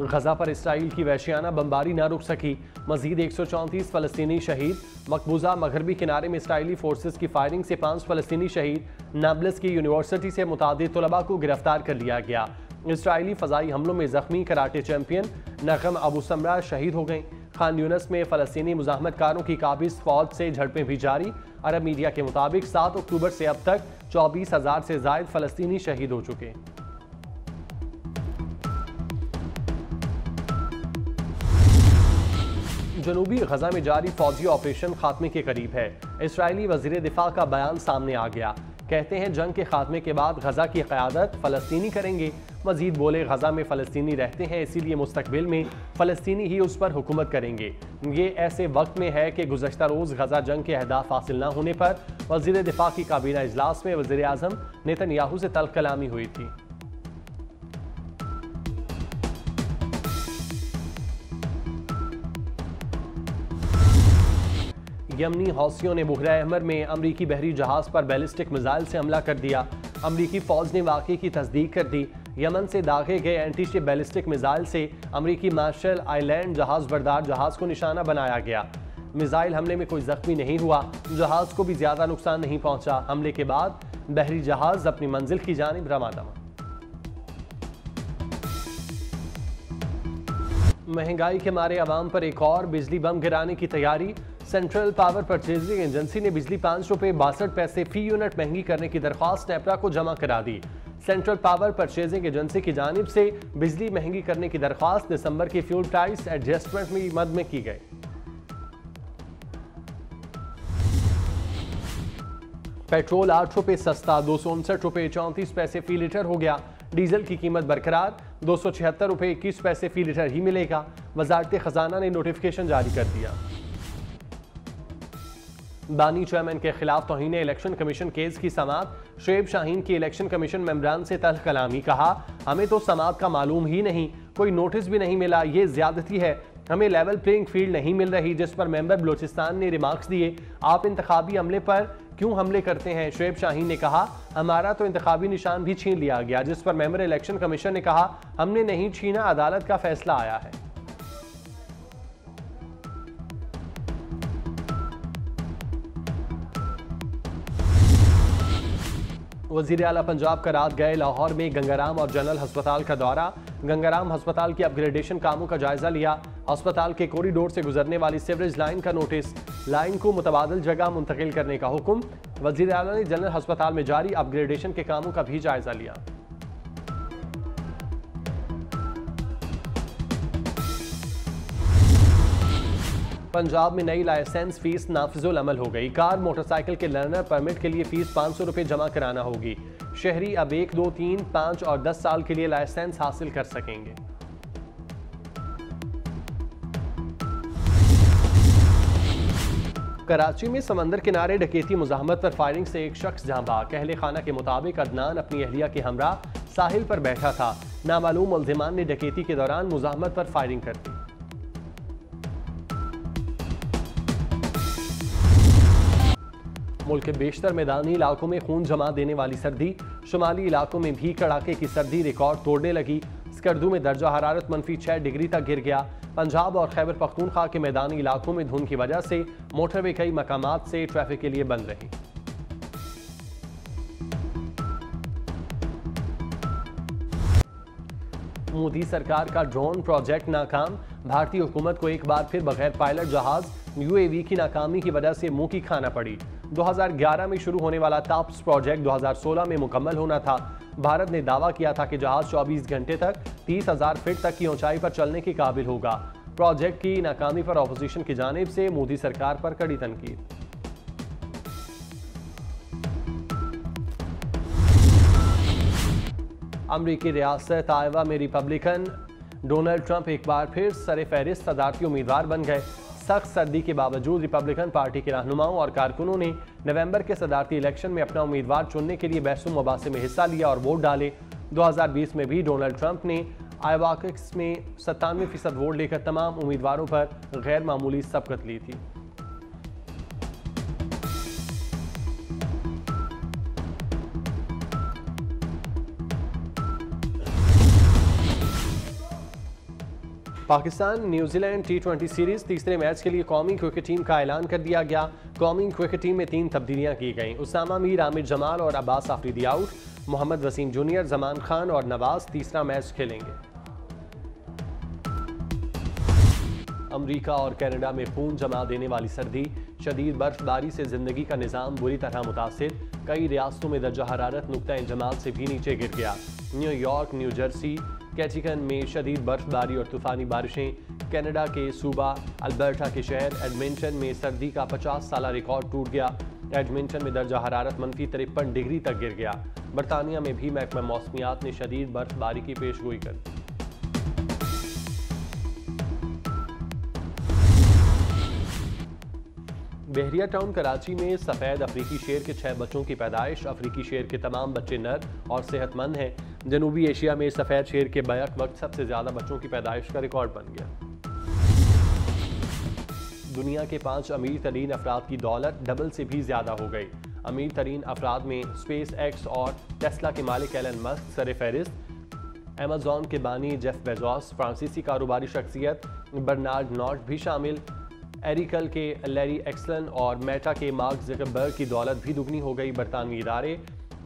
गजा पर इसराइल की वैशियाना बमबारी ना रुक सकी। मजीद एक सौ चौंतीस फलस्तनी शहीद, मकबूजा मगरबी किनारे में इसराइली फोर्सेज की फायरिंग से पाँच फलस्तनी शहीद, नाबलस की यूनिवर्सिटी से मुताद तलबा को गिरफ़्तार कर लिया गया। इसराइली फजाई हमलों में जख्मी कराटे चैंपियन नगम अबू समरा शहीद हो गई। खान यूनस में फ़लस्तनी मुजामतकारों की काबिज फौज से झड़पें भी जारी। अरब मीडिया के मुताबिक सात अक्टूबर से अब तक चौबीस हज़ार से जायद फ़लस्तनी शहीद हो चुके जनूबी गजा में जारी फौजी ऑपरेशन खात्मे के करीब है। इसराइली वज़ीर दिफा का बयान सामने आ गया। कहते हैं, जंग के खात्मे के बाद गजा की क्यादत फ़लस्तनी करेंगे। मजीद बोले, गजा में फ़लस्तनी रहते हैं, इसीलिए मुस्तबिल में फ़लस्तनी ही उस पर हुकूमत करेंगे। ये ऐसे वक्त में है कि गुजशत रोज़ गजा जंग के अहदाफ हासिल न होने पर वज़ीर दिफा की काबीना अजलास में वजी अजम नितन याहू से तल कलामी हुई थी। यमनी हौसियों ने बुहरा अहमर में अमरीकी बहरी जहाज़ पर बैलिस्टिक मिसाइल से हमला कर दिया। अमरीकी फौज ने वाकई की तस्दीक कर दी। यमन से दागे गए एंटी शिप बैलिस्टिक मिसाइल से अमरीकी मार्शल आइलैंड जहाज़ बरदार जहाज़ को निशाना बनाया गया। मिसाइल हमले में कोई जख्मी नहीं हुआ। जहाज़ को भी ज़्यादा नुकसान नहीं पहुँचा। हमले के बाद बहरी जहाज़ अपनी मंजिल की जानब रवादमा महँगाई के मारे आवाम पर एक और बिजली बम गिराने की तैयारी। सेंट्रल पावर परचेजिंग एजेंसी ने बिजली पाँच रुपये बासठ पैसे फ़ी यूनिट महँगी करने की दरख्वास्त नेपरा को जमा करा दी। सेंट्रल पावर परचेजिंग एजेंसी की जानब से बिजली महँगी करने की दरख्वास्त दिसंबर की फ्यूल प्राइस एडजस्टमेंट में मद में की गई। पेट्रोल आठ रुपये सस्ता दो सौ उनसठ रुपये चौंतीस पैसे फ़ी लीटर हो गया। डीजल की कीमत बरकरार। दो सौ छिहत्तर रुपये इक्कीस पैसे फ़ी लीटर ही मिलेगा। वजारत खजाना ने नोटिफिकेशन जारी कर दिया। बानी चेयरमैन के खिलाफ तोहन इलेक्शन कमीशन केस की समात शेब शाहीन की इलेक्शन कमीशन मेम्बरान से तल कलामी कहा, हमें तो समात का मालूम ही नहीं। कोई नोटिस भी नहीं मिला, ये ज्यादती है। हमें लेवल प्लेइंग फ़ील्ड नहीं मिल रही, जिस पर मेंबर बलोचिस्तान ने रिमार्क्स दिए। आप इंतबी अमले पर क्यों हमले करते हैं? शुएब शाहीन ने कहा, हमारा तो इंतबी निशान भी छीन लिया गया, जिस पर मेंबर इलेक्शन कमीशन ने कहा, हमने नहीं छीना, अदालत का फैसला आया है। वज़ीर अला पंजाब का रात गए, लाहौर में गंगाराम और जनरल अस्पताल का दौरा। गंगाराम अस्पताल की अपग्रेडेशन कामों का जायजा लिया। अस्पताल के कॉरिडोर से गुजरने वाली सीवरेज लाइन का नोटिस। लाइन को मुतबादल जगह मुंतकिल करने का हुक्म। वज़ीर अला ने जनरल अस्पताल में जारी अपग्रेडेशन के कामों का भी जायजा लिया। पंजाब में नई लाइसेंस फ़ीस नाफजुल अमल हो गई। कार, मोटरसाइकिल के लर्नर परमिट के लिए फ़ीस पाँच सौ रुपये जमा कराना होगी। शहरी अब एक, दो, तीन, पाँच और दस साल के लिए लाइसेंस हासिल कर सकेंगे। कराची में समंदर किनारे डकेती मुजामत पर फायरिंग से एक शख्स बाग कहले खाना के मुताबिक अदनान अपनी अहलिया के हमरा साहिल पर बैठा था। नामालूम मुलजिमान ने डकेती के दौरान मुजामत पर फायरिंग कर दी। मुल्क के बेशतर मैदानी इलाकों में खून जमा देने वाली सर्दी, शुमाली इलाकों में भी कड़ाके की सर्दी रिकॉर्ड तोड़ने लगी। स्कर्दू में दर्जा हरारत मनफी छः डिग्री तक गिर गया। पंजाब और खैबर पख्तूनख्वा के मैदानी इलाकों में धुंध की वजह से मोटरवे कई मकाम से ट्रैफ़िक के लिए बंद रही। मोदी सरकार का ड्रोन प्रोजेक्ट नाकाम। भारतीय हुकूमत को एक बार फिर बगैर पायलट जहाज़, यूएवी की नाकामी की वजह से मुँह की खाना पड़ी। 2011 में शुरू होने वाला टाप्स प्रोजेक्ट 2016 में मुकम्मल होना था। भारत ने दावा किया था कि जहाज़ 24 घंटे तक 30,000 फीट तक की ऊंचाई पर चलने के काबिल होगा। प्रोजेक्ट की नाकामी पर अपोजिशन की जानब से मोदी सरकार पर कड़ी तनकीद। अमरीकी रियासत आयवा में रिपब्लिकन डोनाल्ड ट्रंप एक बार फिर सर फहरिस्त सदारती उम्मीदवार बन गए। सख्त सर्दी के बावजूद रिपब्लिकन पार्टी के रहनुमाओं और कारकुनों ने नवंबर के सदारती इलेक्शन में अपना उम्मीदवार चुनने के लिए बहसू मुबासे में हिस्सा लिया और वोट डाले। 2020 में भी डोनाल्ड ट्रंप ने आयवाकिक्स में सत्तानवे फ़ीसद वोट लेकर तमाम उम्मीदवारों पर गैर मामूली सबकत ली थी। Pakistan New Zealand T twenty series तीसरे मैच के लिए कौमी क्रिकेट टीम का ऐलान कर दिया गया। कौमी क्रिकेट टीम में तीन तब्दीलियाँ की गईं। उसामा मीर, आमिर जमाल और अब्बास आफरीदी आउट मोहम्मद वसीम जूनियर, जमान खान और नवाज़ तीसरा मैच खेलेंगे। अमरीका और कनाडा में खून जमा देने वाली सर्दी, शदीद बर्फबारी से ज़िंदगी का निज़ाम बुरी तरह मुतासर। कई रियासतों में दर्जा हरारत नुकता इंजमाल से भी नीचे गिर गया। न्यूयॉर्क न्यू जर्सी कैचिकन में शदीद बर्फबारी और तूफ़ानी बारिशें, कनाडा के सूबा, अल्बर्टा के शहर, एडमिंटन में सर्दी का 50 साल रिकॉर्ड टूट गया। एडमिंटन में दर्जा हरारत मनफी तिरपन डिग्री तक गिर गया। बरतानिया में भी महकमा मौसमियात ने शदीद बर्फबारी की पेशगोई कर दी। बहरिया टाउन कराची में सफ़ेद अफ्रीकी शेर के छह बच्चों की पैदाइश। अफ्रीकी शेर के तमाम बच्चे नर और सेहतमंद हैं। जनूबी एशिया में सफ़ेद शेर के बैक वक्त सबसे ज़्यादा बच्चों की पैदाइश का रिकॉर्ड बन गया। दुनिया के पाँच अमीर तरीन अफराद की दौलत डबल से भी ज़्यादा हो गई। अमीर तरीन अफराद में स्पेस एक्स और टेस्ला के मालिक एलन मस्क, सर फहरिस्त, अमेजोन के बानी जेफ बेजॉस, फ्रांसीसी कारोबारी शख्सियत बर्नार्ड नॉट भी शामिल एरिकल के लैरी एक्सलन और मेटा के मार्क जकबर्ग की दौलत भी दुगनी हो गई बरतानवी इदारे।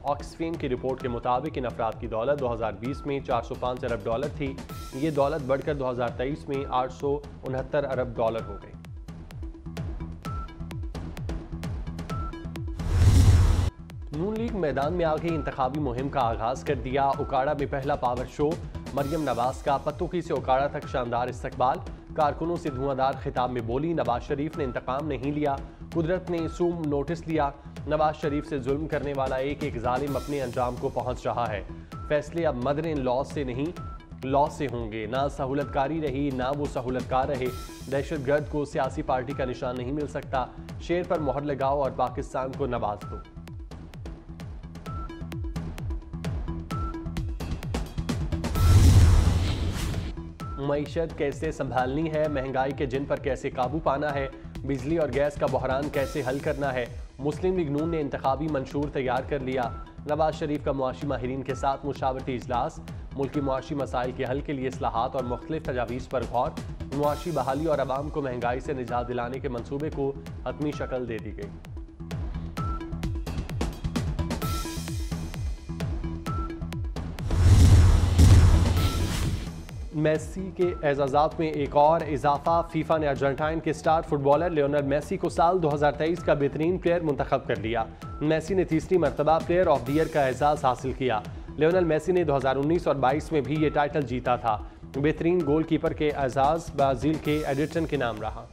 ऑक्सफेम की रिपोर्ट के मुताबिक इन अफराद की दौलत 2020 में 405 अरब डॉलर थी। ये दौलत बढ़कर 2023 में आठ सौ उनहत्तर अरब डॉलर हो गई। नून लीग मैदान में आगे इंतबी मुहिम का आगाज़ कर दिया। उकाड़ा में पहला पावर शो। मरियम नवाज़ का पत्तुकी से उकाड़ा तक शानदार इस्तकबाल। कारकुनों से धुआंधार खिताब में बोली, नवाज़ शरीफ ने इंतकाम नहीं लिया। कुदरत ने सूम नोटिस लिया। नवाज़ शरीफ से जुल्म करने वाला एक एक जालिम अपने अंजाम को पहुँच रहा है। फैसले अब मदर इन लॉ से नहीं लॉ से होंगे। ना सहूलतकारी रही, ना वो सहूलतकार रहे। दहशत गर्द को सियासी पार्टी का निशान नहीं मिल सकता। शेर पर मोहर लगाओ और पाकिस्तान को नवाज़ दो। मीशत कैसे संभालनी है? महँगाई के जिन पर कैसे काबू पाना है? बिजली और गैस का बहरान कैसे हल करना है? मुस्लिम लीग नून ने इंतबी मंशूर तैयार कर लिया। नवाज़ शरीफ का मुआशी माहरीन के साथ मुशावरती इजलास। मुल्की मुआशी मसाइल के हल के लिए असलाहत और मुख्तलिफ़ तजावीज़ पर गौर। मुआशी बहाली और आवाम को महँगाई से निजात दिलाने के मनसूबे को हतमी शक्ल दे दी गई। मेसी के एजाजात में एक और इजाफा। फीफा ने अर्जेंटाइन के स्टार फुटबॉलर लियोनल मेसी को साल 2023 का बेहतरीन प्लेयर मुंतखब कर लिया मेसी ने तीसरी मरतबा प्लेयर ऑफ़ द ईयर का एजाज हासिल किया। लियोनल मेसी ने 2019 और 22 में भी ये टाइटल जीता था। बेहतरीन गोलकीपर के एजाज ब्राज़ील के एडिटन के नाम रहा।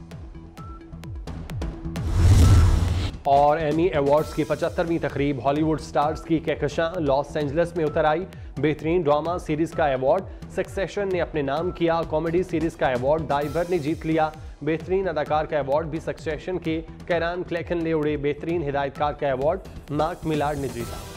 और एमी अवार्ड्स की पचहत्तरवीं तकरीब हॉलीवुड स्टार्स की कहकशां लॉस एंजल्स में उतर आई। बेहतरीन ड्रामा सीरीज़ का अवार्ड। सक्सेशन ने अपने नाम किया, कॉमेडी सीरीज़ का अवार्ड। दाइवर ने जीत लिया। बेहतरीन अदाकार का अवार्ड भी सक्सेशन के कैरान क्लेखन ले उड़े। बेहतरीन हिदायतकार का अवार्ड मार्क मिलार्ड ने जीता।